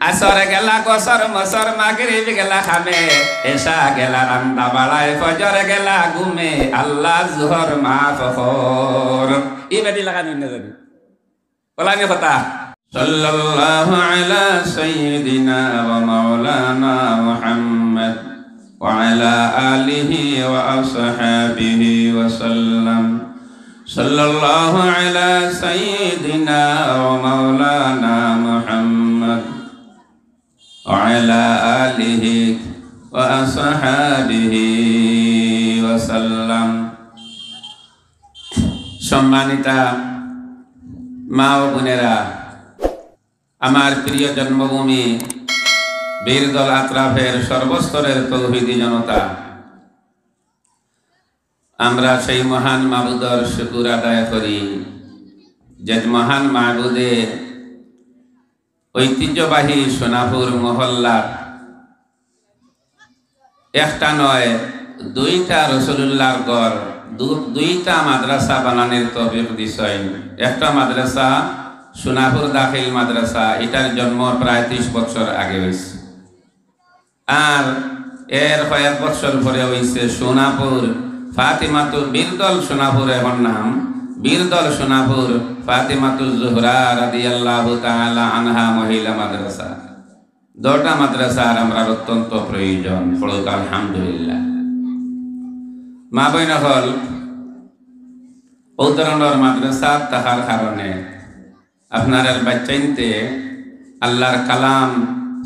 আসর গেলা কসর মসর, মাগরিব গেলা খামে। এসা গেলা রান্দা বাড়ায়, ফজর গেলা ঘুমে। আল্লাহ জুহর মা ফখর এই বেদি লাগানো না জানি। বলানি কথা। সাল্লাল্লাহু আলা সাইয়্যিদিনা ওয়া মাওলানা মুহাম্মদ ওয়া আলা আলিহি ওয়া আসহাবিহি ওয়া সাল্লাম। সাল্লাল্লাহু আলা সাইয়্যিদিনা ওয়া وعلى آله وأصحابه وسلم সম্মানিতা মা ও বোনেরা আমার প্রিয় জন্মভূমি বীরদল আত্রাফের সর্বস্তরের তৌহিদি জনতা আমরা সেই মহান মাবুদর শুকুর আদায় করি যে মহান মাহবুদে ঐতিহ্যবাহী সোনাপুর মহল্লার একটা নয়, দুইটা রসুল্লাহর গড় দুইটা মাদ্রাসা বানানোর তবিক বিষয় একটা মাদ্রাসা, সোনাপুর দাখিল মাদ্রাসা, এটার জন্ম প্রায় ত্রিশ বছর আগে হয়েছে। আর এর কয়েক বছর পরে হয়েছে সোনাপুর, ফাতিমাতুল বীরদল সোনাপুর এখন নাম। বীরদল সোনাপুর ফাতিমাতুল জোহরা রাদিয়াল্লাহু তাআলা আনহা মহিলা মাদ্রাসা। দুটা মাদ্রাসার আমরা অত্যন্ত প্রয়োজন পড়ুক আলহামদুলিল্লাহ। মা বৈন হল ধরনের মাদ্রাসা তাহার কারণে আপনার বাচ্চাইনতে আল্লাহর কালাম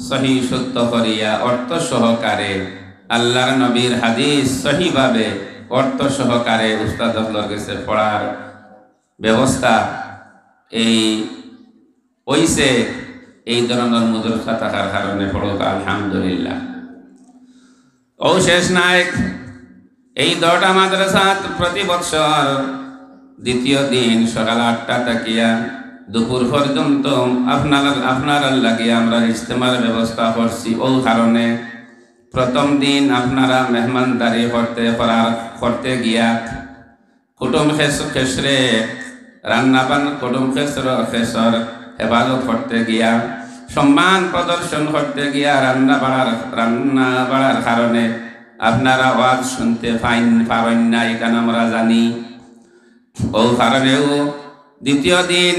সহি সত্য করিয়া অর্থ সহকারে আল্লাহর নবীর হাদিস সহিভাবে অর্থ সহকারে উস্তাদ গেছে পড়ার ব্যবস্থা এই ওইসে এই ধরনের মুদ্রসা থাকার কারণে পড়ুক আলহামদুলিল্লাহ। ও শেষ নায়ক, এই দটা মাদ্রাসা প্রতি বছর দ্বিতীয় দিন সকাল আটটা তাকিয়া দুপুর পর্যন্ত আপনার আপনার লাগিয়ে আমরা ইজতেমার ব্যবস্থা করছি। ও কারণে প্রথম দিন আপনারা মেহমানদারি করতে করতে গিয়া কুটুম খেসরে রান্নাবান কুটুম খেসর খেসর হেফাজত করতে গিয়া, সম্মান প্রদর্শন করতে গিয়া রান্না বাড়ার রান্না বাড়ার কারণে আপনারা আওয়াজ শুনতে পাইন পাবেন না এখানে আমরা জানি। ও কারণেও দ্বিতীয় দিন,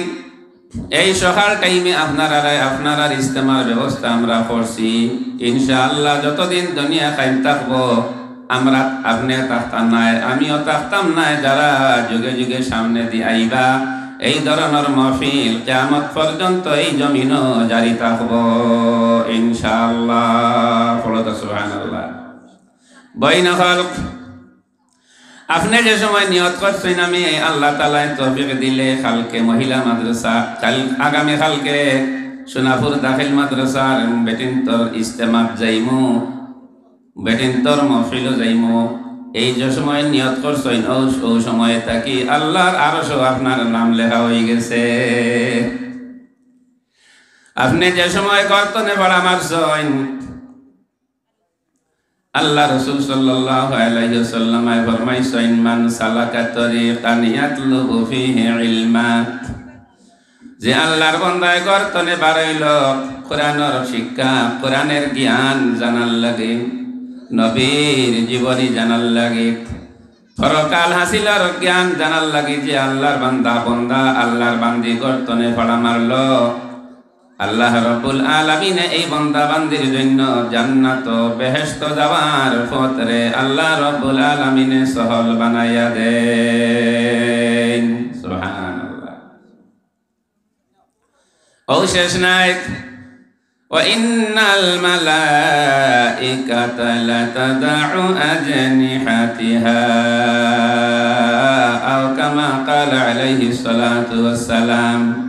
এই সকাল টাইমে আপনারা আপনারা ইস্তেমার ব্যবস্থা আমরা করছি। ইনশাআল্লাহ যতদিন দুনিয়া কাইম থাকব আমরা আপনি থাকতাম নাই, আমিও থাকতাম নাই, যারা যুগে যুগে সামনে দিয়ে আইবা, এই ধরনের মহফিল কেমত পর্যন্ত এই জমিনও জারি থাকব, ইনশাআল্লাহ। সুবহানাল্লাহ। বইন আপনি যে সময় নিয়ত করছেন আমি আল্লাহ তালায় তফিক দিলে কালকে মহিলা মাদ্রাসা, কাল আগামী কালকে সোনাপুর দাখিল মাদ্রাসার বেটিন্তর ইস্তেমাত যাইমু। বেটিন্তর মহফিল যাইমু। এই যে সময় নিয়ত করছেন ও সময়ে থাকি আল্লাহর আরও আপনার নাম লেখা হয়ে গেছে। আপনি যে সময় কর্তনে পড়া মারছেন আল্লাহ রসুল ওয়াসাল্লাম ফরমাইছেন মান সালাকা তরিকান ইয়াতলুবু ফিহি ইলমা যে আল্লাহর বান্দায় গর্তনে বাড়াইল কোরআনের শিক্ষা কোরআনের জ্ঞান জানার লাগে। নবীর জীবনী জানার লাগে। পরকাল হাসিলার জ্ঞান জানার লাগে যে আল্লাহর বান্দা, বন্দা আল্লাহর বান্দি গর্তনে পড়া মারলো। আল্লাহ রবুল আলমিনে এই বন্দা বান্দির জন্য জান্নাত বেহেস্ত যাওয়ার পথরে আল্লাহ রবুল আলমিনে সহল বানাইয়া দে ও শেষ নায়ক وإن الملائكة لتدع أجنحتها أو كما قال عليه الصلاة والسلام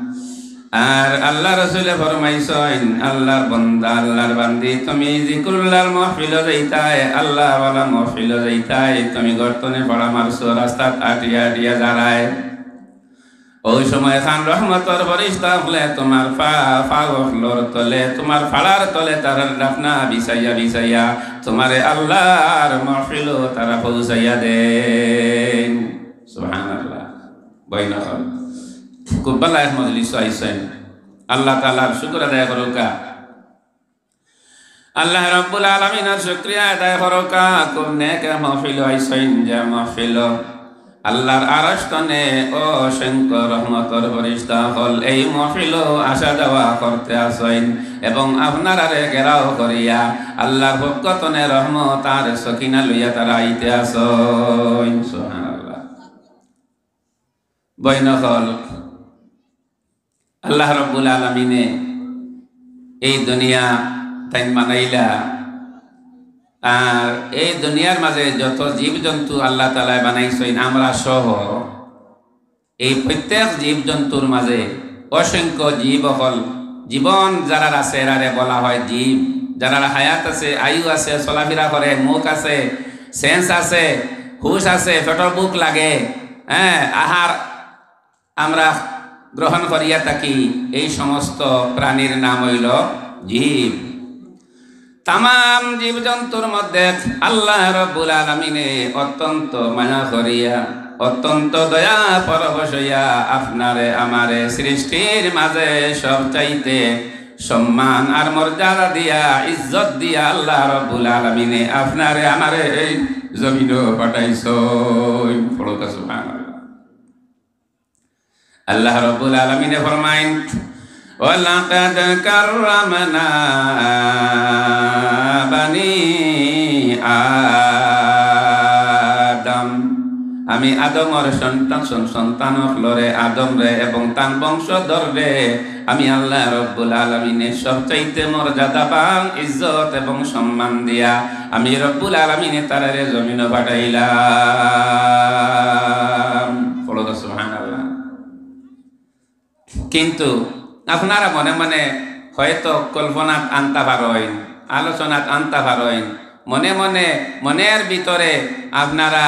আর আল্লাহ রসুলে ফরমাইছেন আল্লাহর বন্দা আল্লাহর বান্দি তুমি জিকুল্লাহর মহফিল যাইতাই আল্লাহ ওয়ালা মহফিল যাইতাই তুমি গর্তনে পড়া মারছো রাস্তাত আটিয়া আটিয়া দাঁড়ায় ওই সময় খান রহমতর বরিষ্ঠা হলে তোমার ফা, ফাগর তলে, তোমার ফাড়ার তলে তার ডাকনা বিছাইয়া বিছাইয়া তোমারে আল্লাহর মহফিল তারা পৌঁছাইয়া দেন। সুবহানাল্লাহ। বইনা খুব ভালো এক মজলিস আইসেন আল্লাহ তালার শুক্র আদায় করুকা। আল্লাহ রব্বুল আলমিনের শুক্রিয়া আদায় করকা। খুব নেক মহফিল আইসইন যে মহফিল। আল্লাহর আরস্তনে অসংখ্য রহমতর ফরিস্তা হল এই মহফিল আসা যাওয়া করতে আসইন এবং আপনার আরে ঘেরাও করিয়া আল্লাহর ভক্তনে রহমত আর সকিনা লইয়া তারা আইতে আসইন সুবহানাল্লাহ। বৈনকল আল্লাহ রব্বুল আলমিনে এই দুনিয়া তাই মানাইলা এই দুনিয়ার মাঝে যত জীবজন্তু আল্লাহ তালায় বানাইছেন, আমরা সহ এই প্রত্যেক জীবজন্তুর মাঝে অসংখ্য জীব হল জীবন যারা আছে এরারে বলা হয় জীব। যারা হায়াত আছে, আয়ু আছে, চলাফেরা করে, মুখ আছে সেন্স আছে, হুশ আছে পেটর বুক লাগে হ্যাঁ আহার আমরা গ্রহণ করিয়া থাকি, এই সমস্ত প্রাণীর নাম হইল জীব। তাম জীবজন্তুর মধ্যে আল্লাহ রব্বুল আলমিনে অত্যন্ত মায়া করিয়া, অত্যন্ত দয়া পরবশ হইয়া আপনারে, আমারে সৃষ্টির মাঝে সব চাইতে সম্মান আর মর্যাদা দিয়া, ইজ্জত দিয়া আল্লাহ রব্বুল আলমিনে আপনারে, আমারে এই জমিন পাঠাইছ আল্লাহ রব্বুল আলমিনে ফরমাইন ولقد كرمنا بني আদম আমি আদমর সন্তান সন্তান লরে আদম রে এবং তান বংশধর রে আমি আল্লাহ রব্বুল আলমিনে সবচাইতে মর্যাদাবান ইজ্জত এবং সম্মান দিয়া আমি রব্বুল আলমিনে তারারে জমিন পাঠাইলাম সুবহানাল্লাহ কিন্তু আপনারা মনে মনে হয়তো কল্পনাত আনতা পারেন আলোচনাত আনতা পারেন মনে মনে মনের ভিতরে আপনারা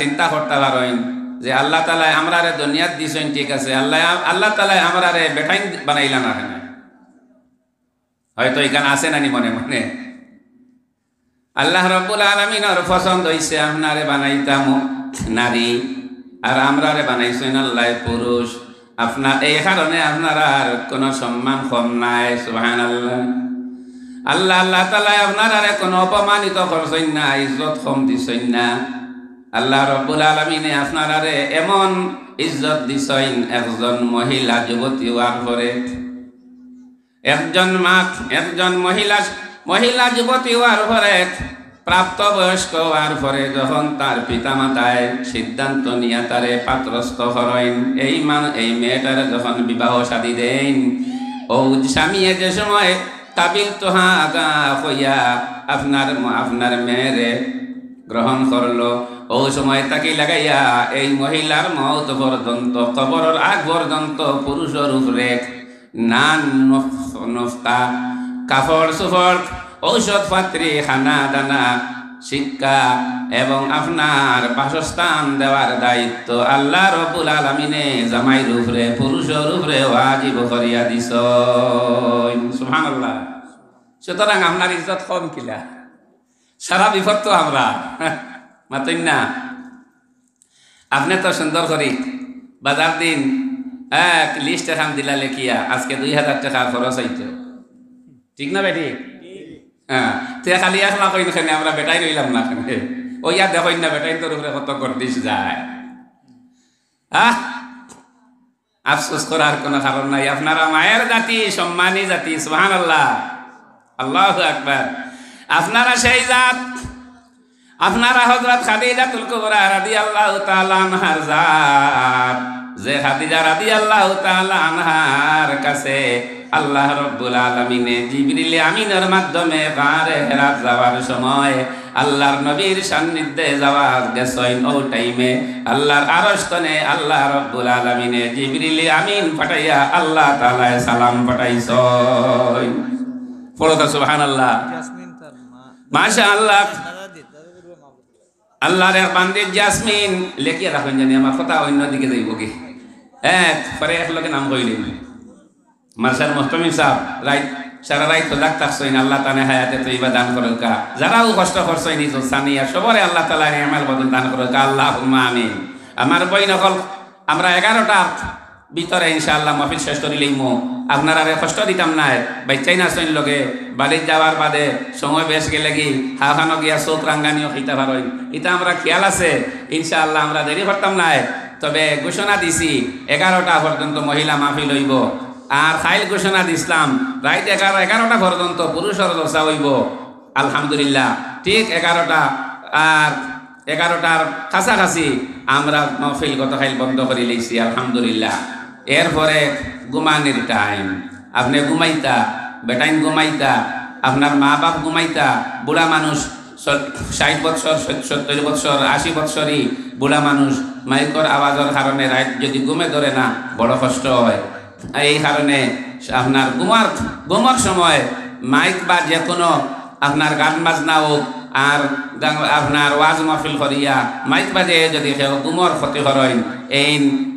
চিন্তা করতে পারেন যে আল্লাহ তালায় আমরারে দুনিয়াত দিছেন, ঠিক আছে, আল্লাহ আল্লাহ তালায় আমরারে বেঠাইন বানাইলা না হয়তো এখানে আছে নানি মনে মনে। আল্লাহ রব্বুল আলমিনর পছন্দ হইছে, আপনারে বানাইতাম নারী, আর আমরারে বানাইছেন আল্লাহ পুরুষ। আপনার এই কারণে আপনার আর কোনো সম্মান কম নাই সুহান আল্লাহ আল্লাহ আল্লাহ তালাই আপনার আর কোনো অপমানিত করছেন না, ইজ্জত কম দিছেন না। আল্লাহ রব্বুল আলমিনে আপনার আরে এমন ইজ্জত দিছেন, একজন মহিলা যুবতী হওয়ার পরে। একজন মাক একজন মহিলা মহিলা যুবতী হওয়ার পরে প্রাপ্ত বয়স্ক হওয়ার পরে যখন তার পিতামাতায় সিদ্ধান্ত নিয়ে তারে পাত্রস্থ করেন এই মান, এই মেয়েটারে যখন বিবাহ সাদী দেন, ও স্বামী যে সময় কাবিল তোহা আগা হইয়া আপনার আপনার মেয়েরে গ্রহণ করল। ও সময় তাকে লাগাইয়া এই মহিলার মত পর্যন্ত, কবরের আগ পর্যন্ত পুরুষের উপরে নান নফতা কাপড় সুফড় ঔষধ পাত্রী খানা দানা, শিক্ষা এবং আপনার বাসস্থান দেওয়ার দায়িত্ব আল্লাহ রবুল আলমিনে জামাই রূপরে পুরুষের উপরে ওয়াজিব করিয়া দিস সুবহানাল্লাহ। সুতরাং আপনার ইজ্জত কম কিলা? সারা বিপদ তো আমরা। মাতই না। আপনি তো সুন্দর করি। বাজার দিন, এক লিস্ট এখন দিলা লেখিয়া আজকে দুই হাজার টাকা খরচ হইতো। ঠিক না বেটি হ্যাঁ তে খালি একলা কই খানে আমরা বেটাই রইলাম না খানে ও ইয়া দেখই না বেটাই তোর উপরে কত গর্দিশ যায়। আহ! আফসোস করার কোনো কারণ নাই। আপনারা মায়ের জাতি, সম্মানী জাতি সুহান আল্লাহ আল্লাহ আকবার। আপনারা সেই জাত, আপনারা হজরত খাদিজা তুলকুবরা রাদি আল্লাহ তালানহার জাত। যে খাদিজা রাদি আল্লাহ তালানহার কাছে আল্লাহ রব্বুল আলমিনে জিবরিলে আমিনের মাধ্যমে বারে হেরাত যাওয়ার সময় আল্লাহর নবীর সান্নিধ্যে যাওয়া গেছইন ও টাইমে আল্লাহর আরস্তনে আল্লাহ রব্বুল আলমিনে জিবরিলে আমিন পাঠাইয়া আল্লাহ তালায় সালাম পাঠাইছ পড়তা সুবহান আল্লাহ মাশা আল্লাহ আল্লাহর বান্দির জাসমিন লেখিয়া রাখেন জানি আমার কথা অন্যদিকে যাইব কি? এক পরে এক লোকে নাম কইলেন। মার্শাল মোস্তমিন সাহেব রাইট সারা রাইত তো ডাক্তার সইন আল্লাহ তানে হায়াতে তো ইবা দান করল কা যারাও কষ্ট করছে নিজ সানিয়া, সবরে আল্লাহ তালা নিয়ামাল বদল দান করল কা আল্লাহ আমিন। আমার বই নকল আমরা এগারোটা ভিতরে ইনশাআল্লাহ মফিল শেষ করিলেই মো আপনার কষ্ট দিতাম নাই। বাচ্চাই না শৈন লগে বাড়ির যাওয়ার বাদে সময় বেশ গেলে কি হাহানো গিয়া চোখ রাঙ্গানিও খিতা পারই এটা আমরা খেয়াল আছে, ইনশাআল্লাহ আমরা দেরি করতাম নাই। তবে ঘোষণা দিছি, এগারোটা পর্যন্ত মহিলা মাহফিল হইব। আর খাইল ঘোষণা দিছিলাম রাইট এগারো এগারোটা পর্যন্ত পুরুষের দশা হইব। আলহামদুলিল্লাহ। ঠিক এগারোটা আর এগারোটার কাছাকাছি আমরা মহফিল খাইল বন্ধ করে লিখছি আলহামদুলিল্লাহ। এরপরে ঘুমানির টাইম আপনি ঘুমাইতা, বেটাইন ঘুমাইতা, আপনার মা বাপ ঘুমাইতা, বুড়া মানুষ ষাট বছর সত্তর বছর আশি বছরই বুড়া মানুষ মাইকর আওয়াজের কারণে রাত যদি ঘুমে ধরে না, বড় কষ্ট হয়। এই কারণে আপনার ঘুমার ঘুমার সময় মাইক বা যে কোনো আপনার গান বাজনা হোক আর আপনার ওয়াজ মাহফিল করিয়া মাইক বাজে যদি কেউ গুমর ক্ষতি করেন এই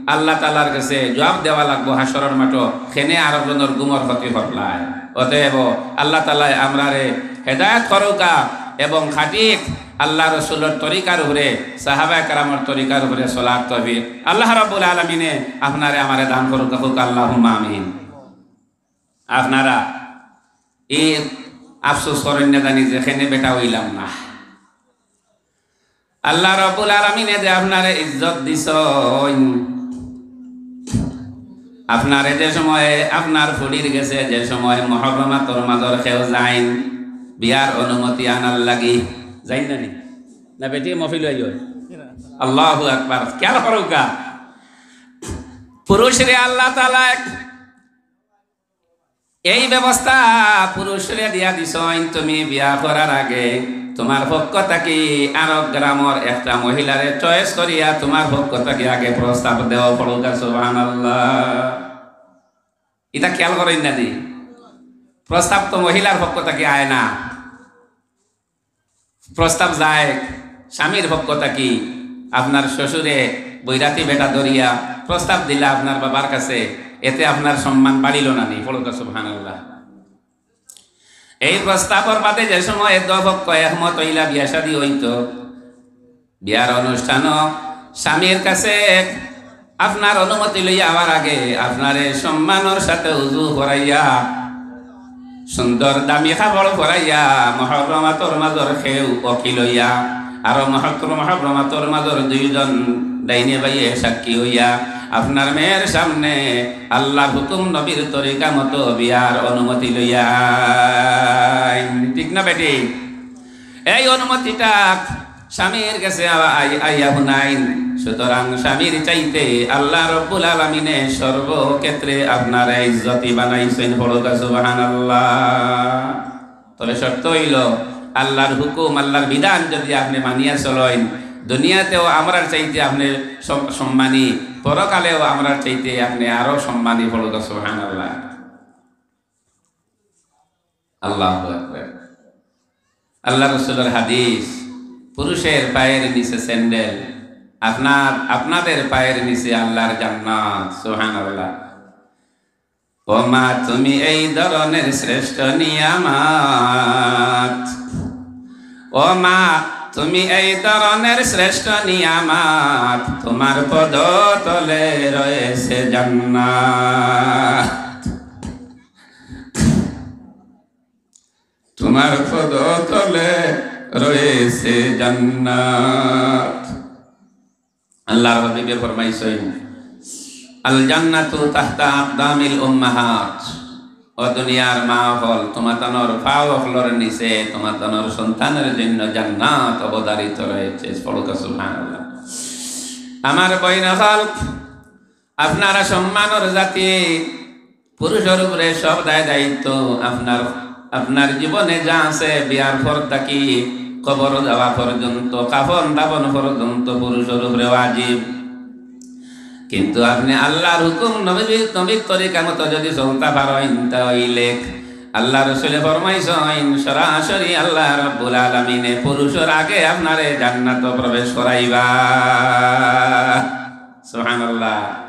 আল্লাহ তালার কাছে জবাব দেওয়া লাগবো হাসরের মাঠো, খেনে আরও জনের গুমর ক্ষতি করলায় অতএব আল্লাহ তালায় আমরারে হেদায়ত করুকা এবং খাটিক আল্লাহ রসুলের তরিকার উপরে, সাহাবা কারামর তরিকার উপরে সোলার তবির আল্লাহ রাবুল আলমিনে আপনারে আমারে দান করুক হুক আল্লাহ আমিন। আপনারা এই আফসোস করেন জানি যেখানে বেটা হইলাম না। আল্লাহ রবুল আলমিনে যে আপনারে ইজ্জত দিস আপনারে যে সময়ে আপনার ফুলির গেছে, যে সময় মহরমাতর মাজর খেও যাইন, বিয়ার অনুমতি আনার লাগি। যাই না নি না বেটি মফিল হই আল্লাহ আকবার কেন পুরুষরে আল্লাহ তালা এই ব্যবস্থা পুরুষরে দিয়া দিছ তুমি বিয়া করার আগে। তোমার পক্ষ থাকি আরব গ্রামর একটা মহিলারে চয়েস করিয়া তোমার পক্ষ থাকি আগে প্রস্তাব দেওয়া পড়ুকা সুবাহ এটা খেয়াল করেন না দি প্রস্তাব তো মহিলার পক্ষ থাকি আয় না। প্রস্তাব যায়, স্বামীর পক্ষ থাকি আপনার শ্বশুরে বৈরাতি বেটা ধরিয়া প্রস্তাব দিলা আপনার বাবার কাছে এতে আপনার সম্মান বাড়িল না নি ফলকা এই প্রস্তাবর বাদে যে সময় দপক্ষ একমত হইলা বিয়া শাদী হইত। বিয়ার অনুষ্ঠান স্বামীর কাছে আপনার অনুমতি লইয়া আবার আগে আপনারে সম্মানের সাথে উজু করাইয়া সুন্দর দামি খাবড় করাইয়া মহরমাতর মাজর খেউ অকি লইয়া আর মহাক্র মহাব্রমা তোর মাজর দুইজন ডাইনে বাইয়ে সাক্ষী হইয়া আপনার মেয়ের সামনে আল্লাহ হুকুম নবীর তরিকা মতো বিয়ার অনুমতি লইয়া ঠিক না বেটি? এই অনুমতিটা স্বামীর কাছে সুতরাং স্বামীর চাইতে আল্লাহ রব্বুল আলমিনে সর্বক্ষেত্রে আপনার ইজ্জতি বানাইছেন। তবে শর্ত হইল, আল্লাহর হুকুম, আল্লাহর বিধান যদি আপনি মানিয়া চলেন, দুনিয়াতেও আমরার চাইতে আপনি সম্মানী, পরকালেও আমরার চাইতে আপনি আরও সম্মানী ফলকা সুবাহান আল্লাহ আল্লাহ আল্লাহ রসুলের হাদিস পুরুষের পায়ের নিচে স্যান্ডেল, আপনার, আপনাদের পায়ের নিচে আল্লাহর জান্নাত সোহান আল্লাহ ও মা তুমি এই ধরনের শ্রেষ্ঠ নিয়ামাত। ও মা তুমি এই ধরনের শ্রেষ্ঠ নিয়ামাত। তোমার পদ তলে রয়েছে জান্নাত। তোমার পদ তলে রয়েছে জান্নাত। আল্লাহ হাবিবে ফরমাইছেন আল জান্নাতু তাহতা আকদামিল উম্মাহাত। ও দুনিয়ার মা হল তোমাতানোর পাও হলর নিচে তোমাতানোর সন্তানের জন্য জান্নাত অবদারিত রয়েছে। ফলকা সুবহানাল্লাহ। আমার বইন হল আপনারা সম্মানের জাতি, পুরুষের উপরে সব দায় দায়িত্ব আপনার আপনার জীবনে যা আছে, বিয়ার পর থাকি কবর যাওয়া পর্যন্ত, কাফন দাবন পর্যন্ত পুরুষের উপরে ওয়াজিব। কিন্তু আপনি আল্লাহর হুকুম নবীর নবীর তরিকা মতো যদি চলতে পারেন তাইলে আল্লাহ রসুলে ফরমাইছেন, সরাসরি আল্লাহ রাব্বুল আলামিনে পুরুষের আগে আপনারে জান্নাত প্রবেশ করাইবা। সুবহানাল্লাহ।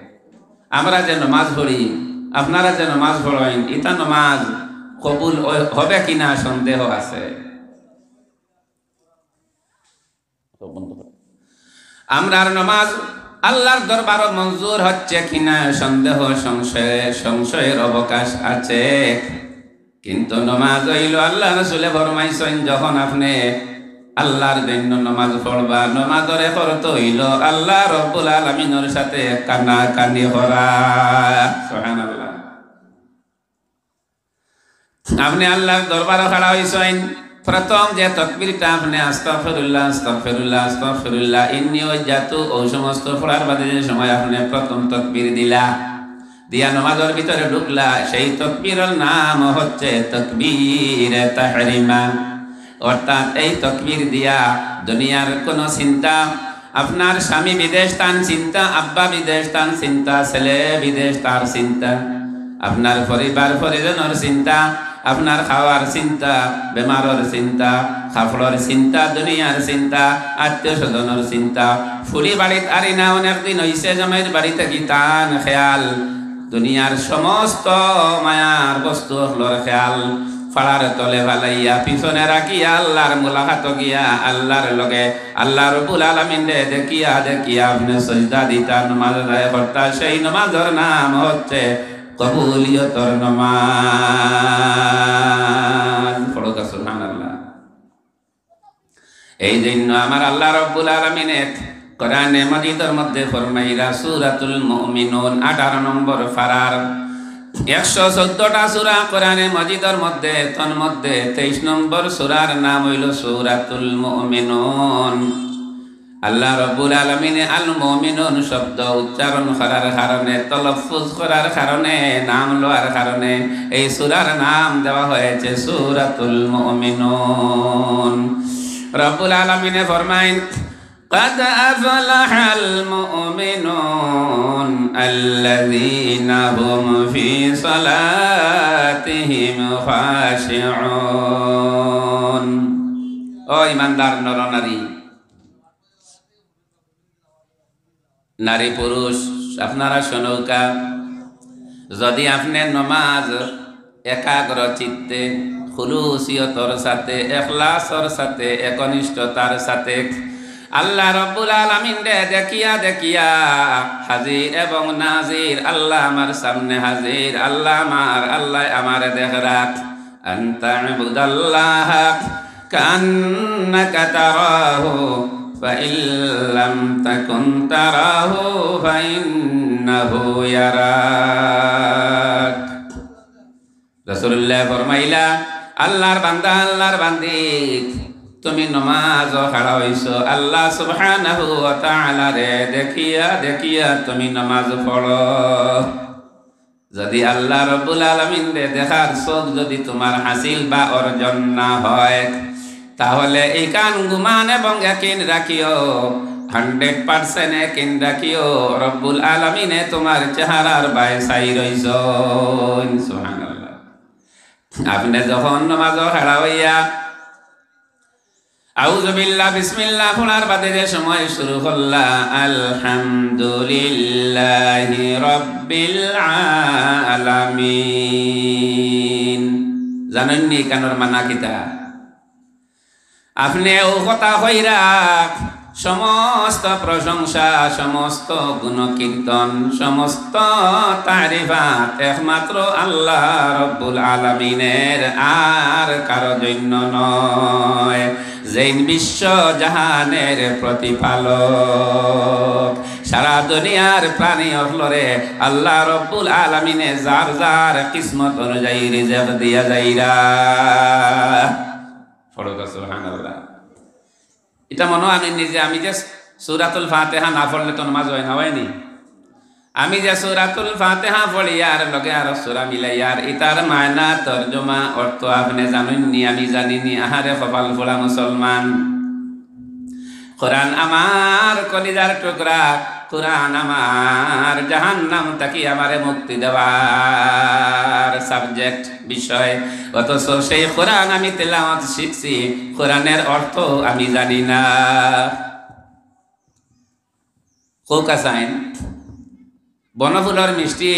আমরা যে নামাজ পড়ি আপনারা যে নামাজ পড়েন ইটা নামাজ কবুল হবে কিনা সন্দেহ আছে। আমরার নামাজ আল্লাহর দরবার মঞ্জুর হচ্ছে কিনা সন্দেহ, সংশয়, সংশয়ের অবকাশ আছে। কিন্তু নমাজ হইল আল্লাহ রসুলে ফরমাইছেন, যখন আপনি আল্লাহর জন্য নমাজ পড়বা, নমাজরে করতে হইল আল্লাহ রব্বুল আলমিনের সাথে কানা কানি হরা সুবহানাল্লাহ। আপনি আল্লাহর দরবারও খাড়া হয়েছেন প্রথম যে তকবিরটা আপনি আস্তফিরুল্লাহ আস্তফিরুল্লাহ আস্তফিরুল্লাহ ইন্নি ওই জাতু ও সমস্ত পড়ার বাদে যে সময় আপনি প্রথম তকবির দিলা, দিয়া নমাজের ভিতরে ঢুকলা, সেই তকবিরের নাম হচ্ছে তকবীর তাহরিমা অর্থাৎ এই তকবির দিয়া দুনিয়ার কোনো চিন্তা, আপনার স্বামী বিদেশ তান চিন্তা, আব্বা বিদেশ তান চিন্তা, ছেলে বিদেশ তার চিন্তা, আপনার পরিবার পরিজনের চিন্তা, আপনার খাওয়ার চিন্তা, বেমারের চিন্তা খাফড়ের চিন্তা, দুনিয়ার চিন্তা, আত্মীয় স্বজনের চিন্তা, ফুলি বাড়িত আরি না, অনেক দিন হইছে, জমের বাড়িতে কি তান খেয়াল? দুনিয়ার সমস্ত মায়ার বস্তু হলোর খেয়াল। ফাড়ার তলে ভালাইয়া পিছনে রাখিয়া আল্লাহর মুলাকাত গিয়া আল্লাহর লগে আল্লাহ রবুল আলমিন দেখিয়া দেখিয়া আপনি সজদা দিতা নমাজ আদায় করতা সেই নমাজের নাম হচ্ছে কবুলিয়তর নমাজ। পড়কা সুবহানাল্লাহ। এই জন্য আমার আল্লাহ রব্বুল আলমিনের কোরআনে মজিদের মধ্যে ফরমাইরা সুরাতুল মুমিনুন আঠারো নম্বর ফারার একশো চোদ্দটা সুরা কোরআনে মজিদের মধ্যে তন মধ্যে তেইশ নম্বর সুরার নাম হইল সুরাতুল মুমিনুন। আল্লাহ রব্বুল আলমিনে আল মুমিনুন শব্দ উচ্চারণ করার কারণে, তলফুজ করার কারণে, নাম লওয়ার কারণে এই সুরার নাম দেওয়া হয়েছে সুরাতুল মুমিনুন। রব্বুল আলমিনে ফরমাইন قد أفلح المؤمنون الذين هم في صلاتهم خاشعون ও ইমানদার নরনারী নারী পুরুষ আপনারা শোনৌকা যদি আপনি নমাজ একাগ্র চিত্তে খুলুসিয়তর সাথে এখলাসর সাথে একনিষ্ঠতার সাথে আল্লাহ রব্বুল আলমিন রে দেখিয়া দেখিয়া হাজির এবং নাজির আল্লাহ আমার সামনে হাজির আল্লাহ আমার আল্লাহ আমার দেখ রাখ আন্তাবুদাল্লাহ কান্নাকা তারাহু فإن لم تكن تراه فإنه يراك رسول الله ফরমাইলা আল্লাহর বান্দা আল্লাহর বান্দি তুমি নমাজ হইছ আল্লাহ সুবহানাহু ওয়া তাআলা রে, দেখিয়া দেখিয়া তুমি নমাজ পড়ো। যদি আল্লাহ রব্বুল আলামিন রে, দেখার চোখ যদি তোমার হাসিল বা অর্জন না হয়, তাহলে এই কান গুমান এবং একিন রাখিও, হান্ড্রেড পার্সেন্ট একিন রাখিও, রব্বুল আলমিনে তোমার চেহারার বাই সাই রইছ। আপনি যখন নমাজ হারা হইয়া আউজবিল্লাহ বিসমিল্লাহ, ফোনার বাদে যে সময় শুরু করলা, আলহামদুলিল্লাহি রব্বিল আলামিন। জানেননি কানোর মানা কিতা? আপনি ও কথা হইরা সমস্ত প্রশংসা, সমস্ত গুণ কীর্তন সমস্ত তারিফাত একমাত্র আল্লাহ রব্বুল আলমিনের, আর কারও জন্য নয়। যেই বিশ্ব জাহানের প্রতিপালক, সারা দুনিয়ার প্রাণী অফলরে আল্লাহ রব্বুল আলমিনে, যার যার কিসমত অনুযায়ী রিজেক দিয়া যাইরা। এটা মনে আনেননি যে আমি যে সুরাতুল ফাতেহা না পড়লে তো নামাজ হয় না হয়নি আমি যে সুরাতুল ফাতেহা পড়ি, আর লগে আর সুরা মিলাই, আর ইতার মায়না তর্জমা অর্থ আপনি জানেননি আমি জানিনি আহারে কপাল ফোলা মুসলমান। কোরআন আমার কলিজার টুকরা কোরআন আমার, জাহান্নাম তাকি আমারে মুক্তি দেওয়ার সাবজেক্ট বিষয়। অথচ সেই কোরআন আমি তেলাওয়াত শিখছি, কোরআনের অর্থ আমি জানি না। কোকাসাইন বনফুলের মিষ্টি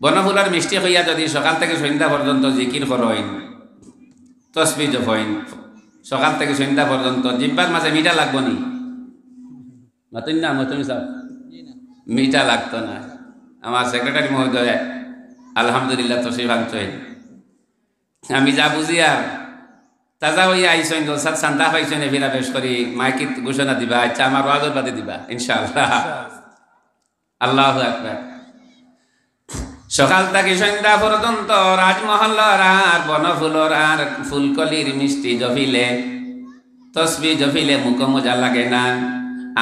বনফুলের মিষ্টি হইয়া যদি সকাল থেকে সন্ধ্যা পর্যন্ত জিকির করইন তসবি জফইন সকাল থেকে সন্ধ্যা পর্যন্ত জিব্বার মাঝে মিঠা লাগবো নি? মাতুন না মাতুন সাহ মিঠা লাগতো না আমার সেক্রেটারি মহোদয় আলহামদুলিল্লাহ তসিফ আনছই আমি যা বুঝি আর তাজা হইয়া আইসইন জলসাত সান্দা পাইছেন ফিরা বেশ করি মাইকিত ঘোষণা দিবা আচ্ছা আমার ওয়াজর বাদে দিবা ইনশাআল্লাহ আল্লাহ আকবার সকাল থেকে সন্ধ্যা পর্যন্ত রাজমহল্লর আর বনফুলর আর ফুলকলির মিষ্টি জফিলে তসবি জফিলে মুখ মজা লাগে না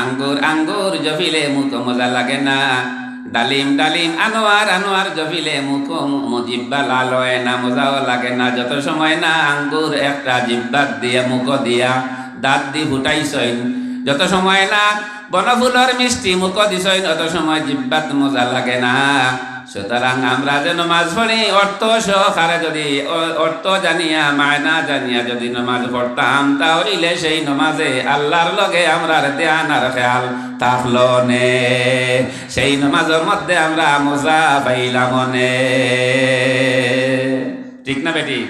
আঙ্গুর আঙ্গুর জফিলে মুখ মজা লাগে না। ডালিম ডালিম, আনোয়ার আনোয়ার জফিলে মুখ জিব্বা লাল হয় না, মজাও লাগে না। যত সময় না আঙ্গুর একটা জিব্বাত দিয়া, মুখ দিয়া দাঁত দি ফুটাইছইন, যত সময় না বনফুলর মিষ্টি মুখ দিছইন, অত সময় জিব্বাত মজা লাগে না। সুতরাং আমরা যে নমাজ পড়ি, অর্থ সহকারে যদি অর্থ জানিয়া, মায়না জানিয়া যদি নমাজ পড়তাম, তাহলে সেই নমাজে আল্লাহর লগে আমরা ধ্যান আর খেয়াল থাকল নে। সেই নমাজের মধ্যে আমরা মজা পাইলাম নে। ঠিক না বেটি?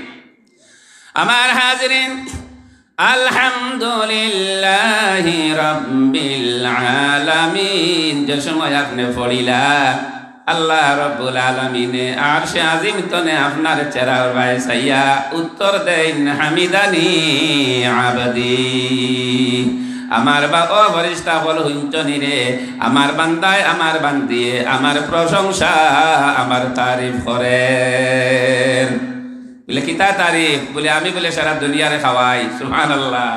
আমার হাজরিন, আলহামদুলিল্লাহ রব্বিল আলামিন, যে সময় আপনি পড়িলা আল্লাহ রব্বুল আলমিনে আর সে আজিম তনে আপনার চেরার ভাই সাইয়া উত্তর দেন, হামিদানি আবদি, আমার বা ও বরিষ্ঠা বল হুঞ্চনি রে, আমার বান্দায় আমার বান্দিয়ে, আমার প্রশংসা আমার তারিফ করে বলে, কিতা তারিফ? বলে, আমি বলে সারা দুনিয়ারে খাওয়াই। সুহান আল্লাহ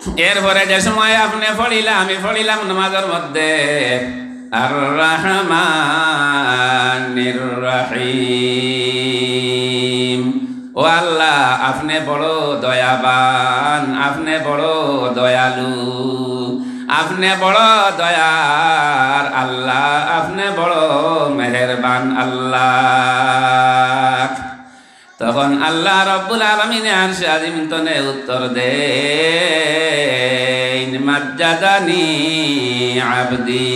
এরপরে যে সময় আপনি পড়িলাম আমি পড়িলাম নামাজের মধ্যে। আর ও আল্লাহ, আপনি বড় দয়াবান, আপনি বড় দয়ালু। আপনি বড় দয়ার আল্লাহ, আপনি বড় মেহেরবান আল্লাহ। তখন আল্লাহ রব্বুল আলমিনে আর আজিম তনে উত্তর দে মাজ্জাদানি আবদি।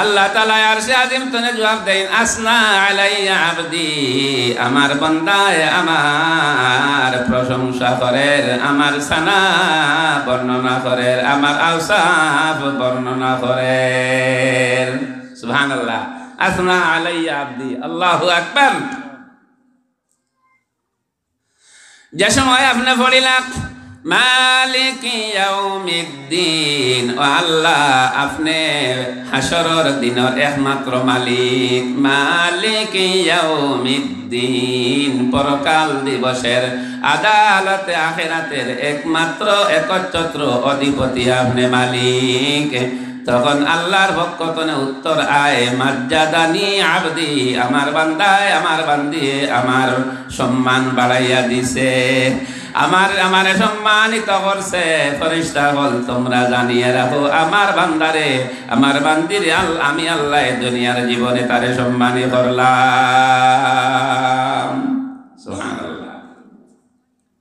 আল্লাহ তালা আর সে আজিম তনে জবাব দেন, আসনা আলাইয়া আবদি। আমার বন্দায় আমার প্রশংসা করের আমার সানা বর্ণনা করের আমার আওসাফ বর্ণনা করের সুবহানাল্লাহ। আসনা আলাইয়া আব্দি, আল্লাহু যে সময় আপনি মালিক ইয়াউমিদ্দিন, ও আল্লাহ, আপনি হাসরর একমাত্র মালিক। মালিক ইয়াউমিদ্দিন, পরকাল দিবসের আদালতে আখেরাতের একমাত্র একচ্ছত্র অধিপতি আপনি মালিক। তখন আল্লাহর ভক্তনে উত্তর আয় মর্যাদানি আবদি, আমার বান্দায় আমার বান্দিয়ে আমার সম্মান বাড়াইয়া দিছে। আমার আমার সম্মানিত করছে। ফরিস্তা বল, তোমরা জানিয়ে রাখো, আমার বান্দারে, আমার বান্দিরে আল, আমি আল্লাহ দুনিয়ার জীবনে তারে সম্মানী করলাম।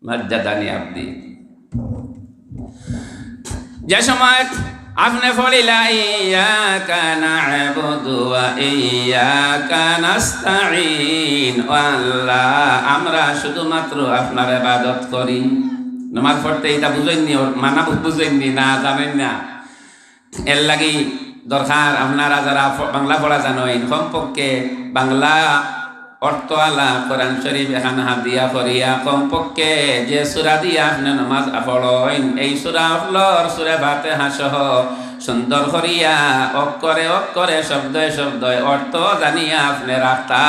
মর্যাদানি আবদি। যে সময় আপনি ফলিলা ইয়াকা না'বুদু ওয়া ইয়াকা আল্লাহ, আমরা শুধুমাত্র আপনার ইবাদত করি। নামাজ পড়তে এটা বুঝেননি মানা বুঝেননি, না জানেন না। এর লাগি দরকার আপনারা যারা বাংলা পড়া জানেন, কমপক্ষে বাংলা অর্থওয়ালা কোরআন শরীফ এখান হাদিয়া করিয়া কমপক্ষে যে সুরা দিয়া আপনি নামাজ আফল এই সুরা আফলর সুরে ভাতে হাসহ সুন্দর করিয়া অক্ষরে অক্ষরে, শব্দে শব্দে অর্থ জানিয়া আপনি রাখতা।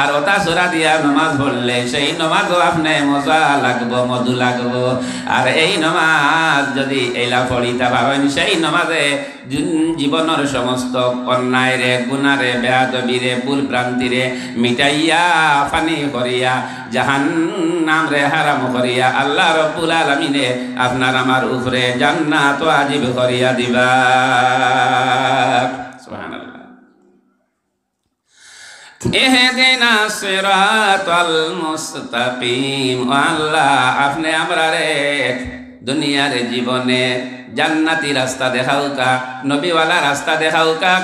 আর ওটা সুরা দিয়া নমাজ পড়লে সেই নমাজও আপনি মজা লাগবো, মধু লাগবো। আর এই নমাজ যদি এইলা পড়িতে পারেন সেই নমাজে জীবনের সমস্ত অন্যায় রে গুণারে বেয়াদবিরে, ভুল ভ্রান্তিরে মিটাইয়া, ফানি করিয়া জাহান্নাম রে হারাম করিয়া, আল্লাহ রব্বুল আলমিনে আপনার আমার উপরে জান্নাত আজিব করিয়া দিবা। এহেদিনা সিরাতাল মুস্তাকিম। আল্লাহ, আপনি আমরা রে দুনিয়ার জীবনে জান্নাতি রাস্তা দেখাও কা, নবীওয়ালা রাস্তা দেখাও কা।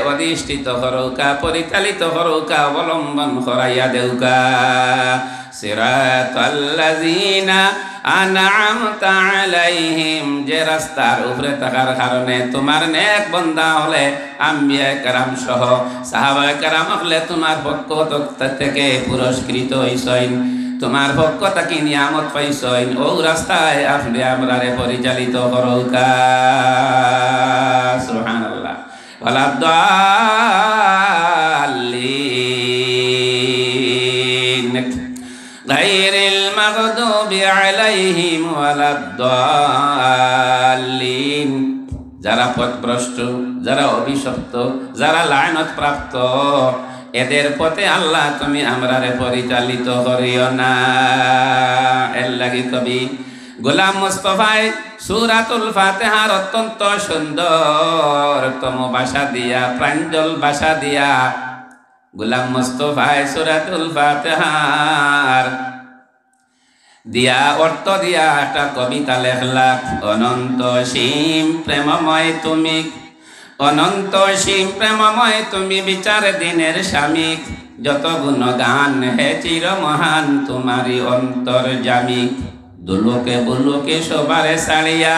অধিষ্ঠিত করৌকা পরিচালিত করৌকা অবলম্বন করাইয়া দেউকা। যে রাস্তার উপরে থাকার কারণে তোমার নেক বন্দা হলে আম্বিয়া কারাম সহ তোমার পক্ষ থেকে পুরস্কৃত হইসইন। তোমার পক্ষ থেকে নিয়ামত পাইসইন ও রাস্তায় আপনি আমরা পরিচালিত করৌকা সুবহানাল্লাহ ওয়ালা দাল্লিন غير المغضوب عليهم ولا الضالين যারা পথভ্রষ্ট যারা অভিশপ্ত যারা লায়নত প্রাপ্ত এদের পথে আল্লাহ তুমি আমরারে পরিচালিত করিও না। এর লাগি কবি গোলাম মুস্তফায় সুরাতুল ফাতেহার অত্যন্ত সুন্দর, তম ভাষা দিয়া, প্রাঞ্জল ভাষা দিয়া গোলাম মুস্তফায় সুরাতুল ফাতেহার দিয়া অর্থ দিয়া একটা কবিতা লেখলা অনন্ত সীম প্রেমময় তুমি অনন্ত সীম প্রেমময় তুমি বিচার দিনের স্বামী। যত গুণ গান হে চির মহান তোমারি অন্তর জামি। দুলোকে বুলোকে সবারে সাড়িয়া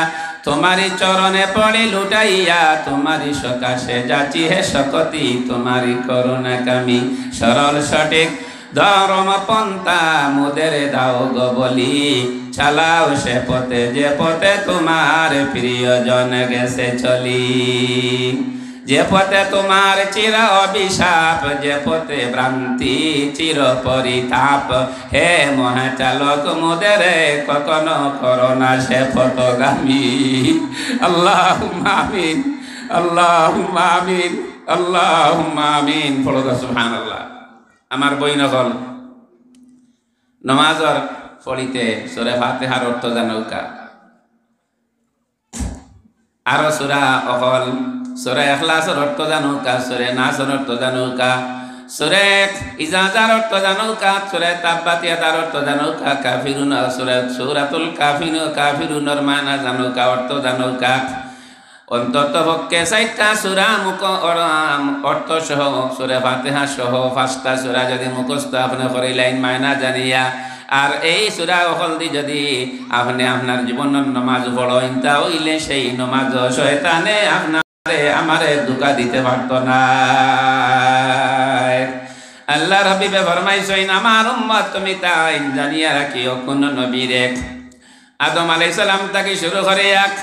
তোমারি চরণে পড়ে লুটাইয়া তোমারি সকাশে যাচি হে শকতি তোমারি করুণা কামি। সরল সঠিক ধরম পন্থা, মুদের দাও গো বলি। চালাও সে পথে, যে পথে তোমার প্রিয়জন গেছে চলি। যে পথে তোমার চির অভিশাপ, যে পথে ভ্রান্তি চির পরিতাপ। হে মহাচালক মোদের, কখনো করোনা সে পথগামী। আল্লাহ মামিন আল্লাহ মামিন আল্লাহ মামিন ফলো সুহান আল্লাহ আমার বই নকল। নমাজর ফলিতে সরে ফাতেহার অর্থ জানৌকা আরও সুরা অকল সরে এখলাসর অর্থ জানৌকা সরে নাসর অর্থ জানৌকা সরে ইজাজার অর্থ জানৌকা সরে তাব্বাতিয়াতার অর্থ জানৌকা কাফিরুন, সরে সুরাতুল কাফিন কাফিরুনর মানা জানৌকা অর্থ জানৌকা অন্তত পক্ষে চারটা সুরা মুখ অর্থ সহ, সুরে ফাতেহা সহ, পাঁচটা সুরা যদি মুখস্থ আপনি করিলেন মায়না জানিয়া আর এই সুরা হলদি যদি আপনি আপনার জীবনের নমাজ বড় তা হইলে সেই নমাজ শয়তানে আপনারে, আমারে দুকা দিতে পারত না। আল্লাহ রবিবে ফরমাইছেন, আমার উম্মত, তুমি তাই জানিয়া রাখিও, কোন নবীরে আদম আলাইহিস সালাম তাকে শুরু করে এক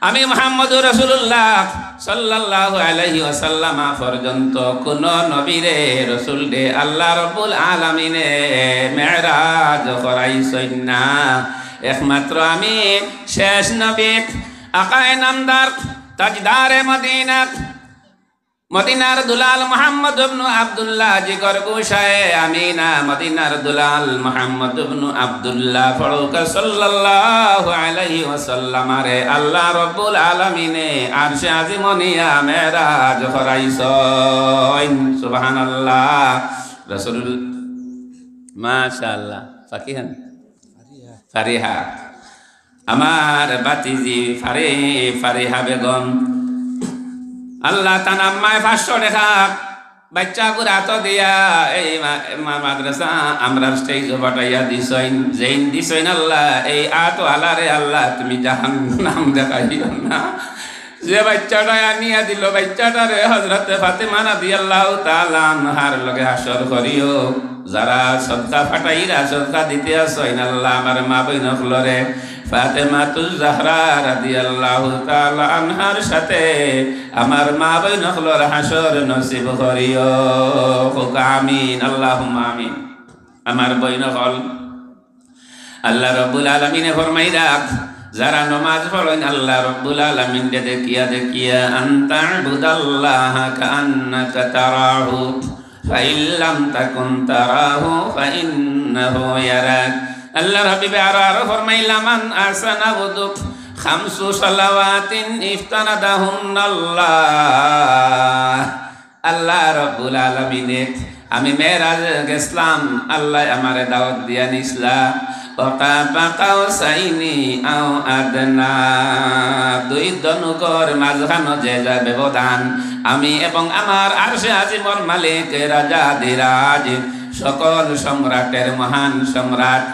আমি মোহাম্মদ রসুল্লাহ সাল্লাহ আলহি ওসাল্লাম পর্যন্ত কোন নবীরে রসুল দে আল্লাহ রবুল আলমিনে মেরাজ করাই সৈন্যা। একমাত্র আমি শেষ নবী, আকায় নামদার, তাজদারে মদিনা মদিনার দুলাল মোহাম্মদ ইবনু আব্দুল্লাহ জিগর গুশায়ে আমিনা, মদিনার দুলাল মোহাম্মদ ইবনু আব্দুল্লাহ ফড়ুকা সাল্লাল্লাহু আলাইহি ওয়াসাল্লাম। রে আল্লাহ রাব্বুল আলামিনে আরশে আজিমনিয়া মেরাজ করাইছেন সুবহানাল্লাহ। রাসূল মাশাআল্লাহ। ফাকিহান? ফারিহা। আমার বাতিজি ফারে ফারিহা বেগম আল্লাহ তানাম্মায় পাঁচশো টাকা বাচ্চা গুড়া তো দিয়া এই মাদ্রাসা আমরা স্টেজ বাটাইয়া দিছইন। যেইন দিছইন আল্লাহ, এই আতো আলারে আল্লাহ, তুমি জাহান নাম দেখাইও না। যে বাচ্চাটা আনিয়া দিল বাচ্চাটারে হজরতে ফাতেমা রাদি আল্লাহ তাআলা আনহার লগে হাসর করিও। যারা সদকা ফাটাইরা সদকা দিতে আসইন আল্লাহ, আমার মা বইন ফলরে ফাতেমাতুল জাহরা রাদিয়াল্লাহু তাআলা আনহার সাথে আমার মা বইন ফলর হাসর নসিব করিও। আমিন, আল্লাহুম্মা আমিন। আমার বইন হল। আল্লাহ রাব্বুল আলামিনে ফরমাই রাখ, যারা নমাজ পড়েন, আল্লাহ রব্বুল আলামিন কে দেখিয়া দেখিয়া আনতা বুদাল্লাহ কান্নাকা তারাহু, ফাইন লাম তাকুন তারাহু, ফাইন্নাহু ইয়ারাক। আল্লাহর হাবিবে আরও আরও ফরমাইলা, মান আহসানা উদুক খামসু সালাওয়াতিন ইফতানাদাহুন্নাল্লাহ। আল্লাহ রব্বুল আলামিনে আমি মেরাজ গেছলাম আল্লাহ আমারে দাওয়াত দিয়া নিসলা। দুই দনুকর মাঝখানো যে যা ব্যবধান, আমি এবং আমার আরশে আজিমর মালিক রাজা দিরাজ। সকল সম্রাটের মহান সম্রাট।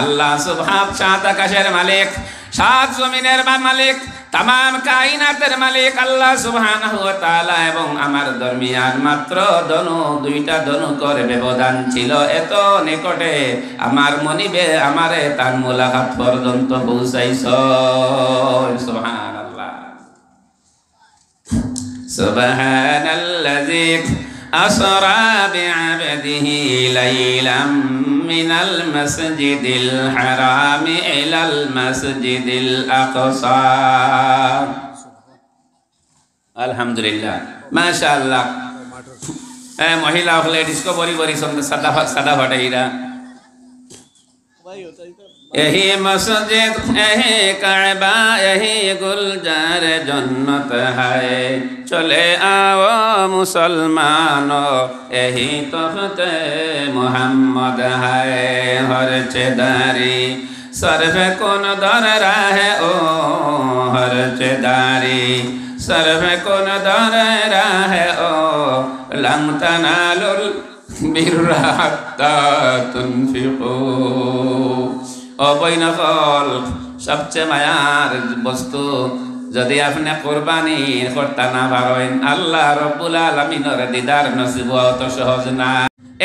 আল্লাহ সুবহাব সাত আকাশের মালিক, সাত জমিনের মালিক তাম কাইনাতের মালিক আল্লাহ তাআলা এবং আমার দরমিয়ান মাত্র দনু দুইটা দনু করে ব্যবধান ছিল এত নিকটে। আমার মনিবে, আমারে তার মোলাকাত পর্যন্ত পৌঁছাইছ। সুবহানাল্লাহ। সুবহানাল্লাযী أسرى بعبده ليلا من المسجد الحرام إلى المسجد الأقصى الحمد لله ما شاء الله মহিলা হলে ডিসকভারি করি সাদা সাদা ফাটাইরা यही मस्जिद, यही काबा यही गुलजार जन्नत है। चले आओ मुसलमानो, यही तख्त मोहम्मद है। हर चेदारी, सर्फ कौन दर रहे ओ, हर चेदारी, सर्फ कौन दर रहे ओ। लम तनालुल बिर्रा तुनफिकू। অবৈনকল সবচেয়ে মায়ার বস্তু। যদি আপনি কোরবানি করতে না পারেন, আল্লাহ রব্বুল আলমিনের দিদার নসিব অত সহজ না।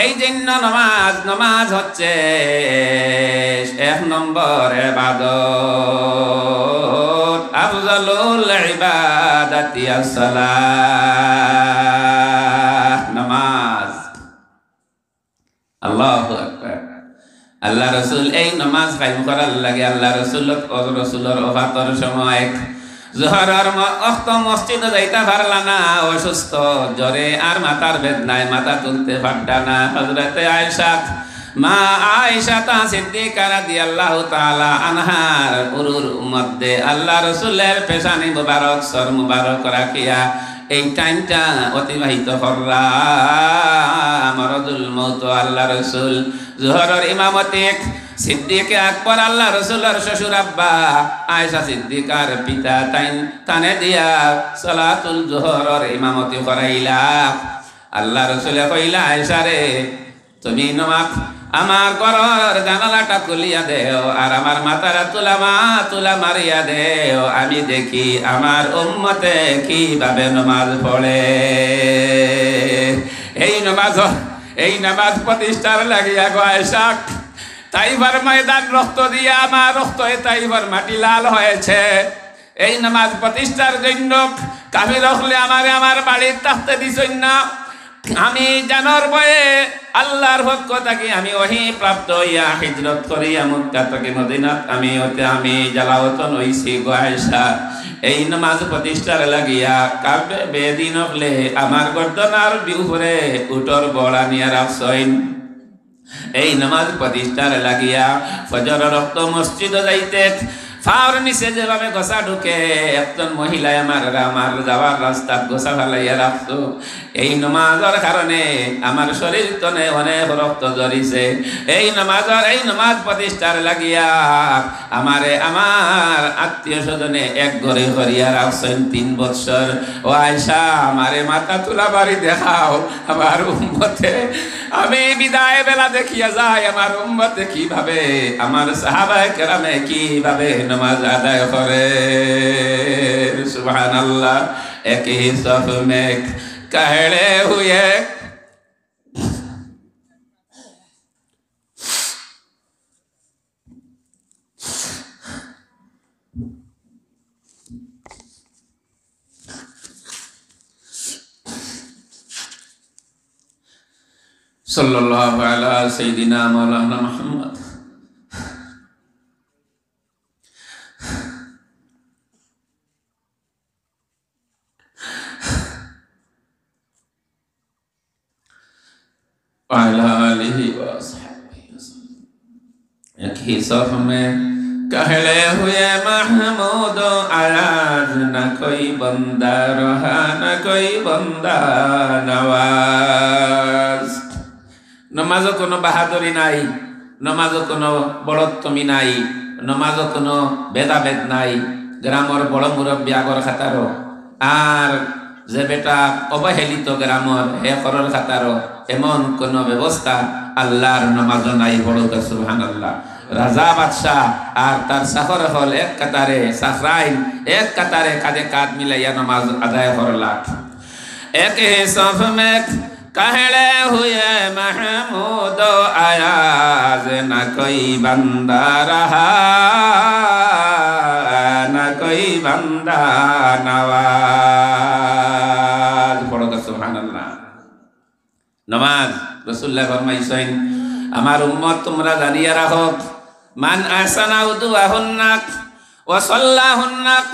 এই জন্য নমাজ নমাজ হচ্ছে এক নম্বর এবাদত। আফজালুল ইবাদাতি আসসালাহ। নমাজ। আল্লাহু আল্লাহ রসুল, এই নমাজ কায়েম করার লাগে আল্লাহ রসুল রসুলের অভাতর সময়। জোহরের অক্ত মসজিদ যাইতে পারলা না, অসুস্থ, জ্বরে আর মাথার বেদনায় মাথা তুলতে পারটা না। হজরতে আয়সা মা আয়েশা তা সিদ্দিকা রাদিয়াল্লাহু তাআলা আনহার উরুর মধ্যে আল্লাহ রসুলের পেশানি মুবারক, সর মুবারক রাখিয়া এই টাইমটা অতিবাহিত করলা মরদুল মৌত, আল্লাহ রসুল। জোহরের ইমামতে সিদ্দিকে আকবর, আল্লাহ রসুলের শ্বশুর আব্বা আয়সা সিদ্দিকার পিতা তাইন তানে দিয়া সলাতুল জোহরের ইমামতি করাইলা। আল্লাহ রসুলে কইলা আয়সা রে, তুমি নমাক আমার ঘরের জানালাটা খুলিয়া দেও, আর আমার মাথারা তুলা মা তুলা মারিয়া দেও। আমি দেখি আমার উম্মতে কীভাবে নমাজ পড়ে। এই নমাজ, এই নামাজ প্রতিষ্ঠার লাগিয়া গো আয়সাক তাইবার ময়দান রক্ত দিয়ে আমার রক্ত তাইবার মাটি লাল হয়েছে। এই নামাজ প্রতিষ্ঠার জন্য কাফির হলে আমারে আমার বাড়ির তাহতে দিছই না। আমি জানর বয়ে আল্লাহর পক্ষ থাকি আমি ওহি প্রাপ্ত হইয়া হিজরত করিয়া মুক্তা থেকে মদিনাত? আমি ওতে আমি জ্বালাওতন হইছি গো আয়সা এই নামাজ প্রতিষ্ঠার লাগিয়া কাবে বেদিন হলে আমার গর্দনার বিউরে উটর বড়া নিয়ে রাখছইন। এই নামাজ প্রতিষ্ঠার লাগিয়া ফজর রক্ত মসজিদ যাইতে একজন মহিলায় আমার আমার যাওয়ার আত্মীয় স্বজনে এক ঘরে করিয়া রাখছেন তিন বৎসর। ও আয়সা আমারে মাথা তুলা বাড়ি দেখাও, আমার উম্মতে। আমি বিদায় বেলা দেখিয়া যাই, আমার উম্মতে কীভাবে, আমার সাহাবায়ে কেরামে কীভাবে नमाज अदा करे सुबहान अल्लाह एक ही सफ में कहड़े हुए सल्लल्लाहु अला सय्यिदिना मौलाना मोहम्मद একই সফ মে कहले हुए महमूद आयाज न कोई बंदा रहा न कोई बंदा नवाज নমাজও কোনো বাহাদুরি নাই নমাজও কোনো বড়ত্তমি নাই নমাজও কোনো ভেদাভেদ নাই গ্রামর বড় মুরব্বী আগর খাতারও আর যে বেটা অবহেলিত গ্রামর হে করর খাতারো এমন কোন ব্যবস্থা আল্লাহর নমাজ নাই বড় সুবহান আল্লাহ রাজা বাদশাহ আর তার সাফর হল এক কাতারে সাফরাইন এক কাতারে কাঁধে কাঁধ মিলাইয়া নমাজ আদায় করলা এক হে সফ মে कहले हुए महमूद आयाज न कोई बंदा रहा কই বান্দা নামাজ পড়ো তো সুবহানাল্লাহ। নামাজ রাসূলুল্লাহ ফরমাইছেন, আমার উম্মত, তোমরা জানিয়া রাখো, মান আসানা উদুআহুন্নাক ওয়া সাল্লাহুন্নাক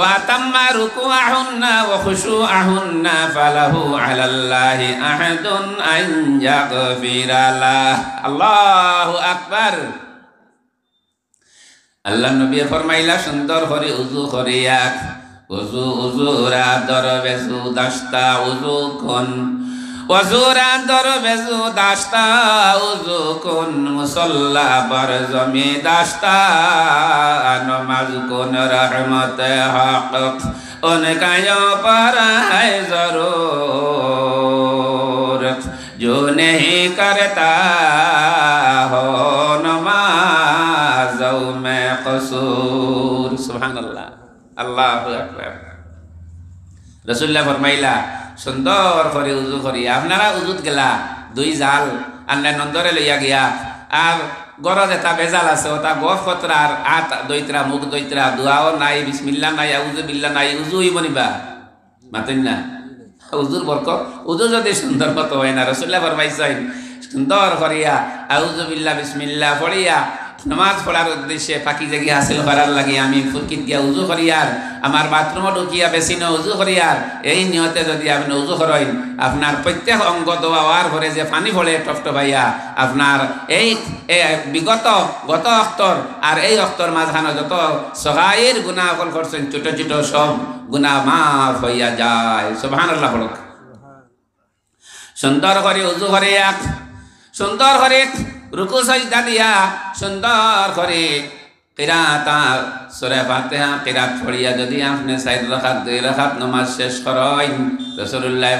وأتم ركوعهن وخشوعهن فله على ফালাহু আলাল্লাহি আহাদুন يغفر له আল্লাহু আকবার। আল্লাহ নবী ফরমাইলা সুন্দর করে উজু করিয়াক উজু উজুরা দর বেজু দাস্তা উজু কোন ওজুরা দর বেজু দাস্তা উজু কোন মুসল্লা বর জমি দাস্তা নমাজ কোন রহমত হক उनका यो पर है जरूर जो नहीं करता আল্লাহ আকবার। রসুল্লাহ ফরমাইলা, সুন্দর করে উজু করি। আপনারা উজুত গেলা, দুই জাল আন্না নন্দরে লইয়া গিয়া। আর গরজ এটা বেজাল আছে ওটা গফ কতরার আত দৈত্রা মুখ দৈত্রা, দোয়াও নাই, বিসমিল্লা নাই উজু বিল্লা নাই উজু বনিবা মাতেন না? উজুর বরকত, উজু যদি সুন্দর মতো হয় না। রসুল্লাহ ফরমাইছেন, সুন্দর করিয়া আউজু বিল্লা বিসমিল্লা ফড়িয়া নমাজ পড়ার উদ্দেশ্যে পাখি জাগি হাসিল করার লাগে আমি ফুরকিত গিয়া উজু করিয়ার আমার বাথরুমত ঢুকিয়া বেশি ন উজু করিয়ার এই নিয়তে যদি আপনি উজু করেন, আপনার প্রত্যেক অঙ্গ দোয়ার ভরে যে পানি ফলে টপটপাইয়া, আপনার এই বিগত, গত অক্তর আর এই অক্তর মাঝখানে যত সহায়ের গুণা অকল করছেন, ছোট ছোট সব গুণা মাফ হইয়া যায়। সোভান সুন্দর করে উজু করে এক, সুন্দর করে রুকু সজদা দিয়া সুন্দর করে। কিরাতা সুরে ফাতিহা কিরাত পড়িয়া যদি আপনি সাইড রাখাত দুই রাখাত নমাজ শেষ করেন রসুল্লাহ